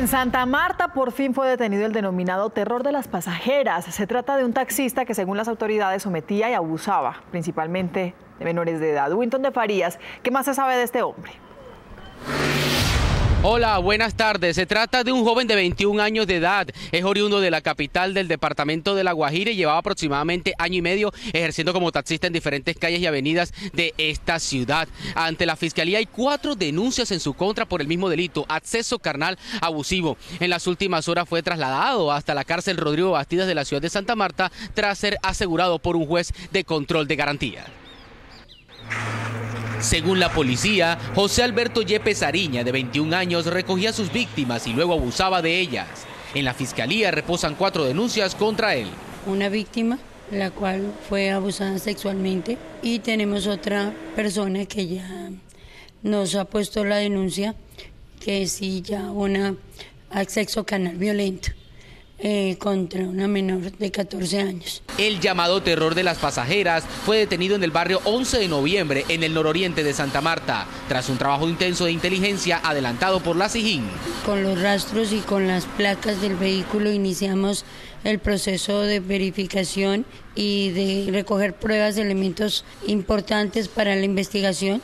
En Santa Marta por fin fue detenido el denominado terror de las pasajeras. Se trata de un taxista que según las autoridades sometía y abusaba principalmente de menores de edad. Winton de Farías, ¿qué más se sabe de este hombre? Hola, buenas tardes. Se trata de un joven de 21 años de edad. Es oriundo de la capital del departamento de La Guajira y llevaba aproximadamente año y medio ejerciendo como taxista en diferentes calles y avenidas de esta ciudad. Ante la fiscalía hay cuatro denuncias en su contra por el mismo delito, acceso carnal abusivo. En las últimas horas fue trasladado hasta la cárcel Rodrigo Bastidas de la ciudad de Santa Marta tras ser asegurado por un juez de control de garantía. Según la policía, José Alberto Yepes Ariña, de 21 años, recogía a sus víctimas y luego abusaba de ellas. En la fiscalía reposan cuatro denuncias contra él. Una víctima, la cual fue abusada sexualmente, y tenemos otra persona que ya nos ha puesto la denuncia, que sí ya una sexo canal violento. Eh, contra una menor de 14 años. El llamado terror de las pasajeras fue detenido en el barrio 11 de noviembre en el nororiente de Santa Marta, tras un trabajo intenso de inteligencia adelantado por la SIGIN. Con los rastros y con las placas del vehículo iniciamos el proceso de verificación y de recoger pruebas de elementos importantes para la investigación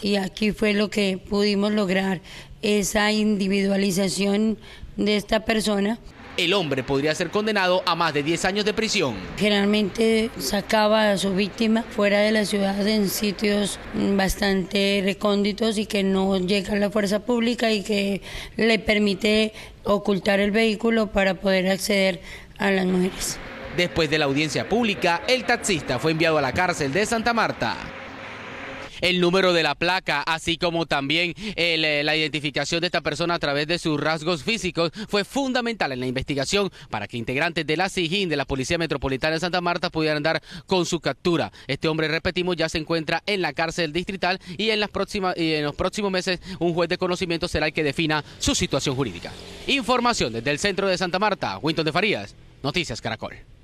y aquí fue lo que pudimos lograr, esa individualización de esta persona el hombre podría ser condenado a más de 10 años de prisión. Generalmente sacaba a su víctima fuera de la ciudad en sitios bastante recónditos y que no llega a la fuerza pública y que le permite ocultar el vehículo para poder acceder a las mujeres. Después de la audiencia pública, el taxista fue enviado a la cárcel de Santa Marta el número de la placa, así como también eh, la identificación de esta persona a través de sus rasgos físicos, fue fundamental en la investigación para que integrantes de la SIGIN, de la Policía Metropolitana de Santa Marta, pudieran dar con su captura. Este hombre, repetimos, ya se encuentra en la cárcel distrital y en, y en los próximos meses un juez de conocimiento será el que defina su situación jurídica. Información desde el centro de Santa Marta, Winton de Farías, Noticias Caracol.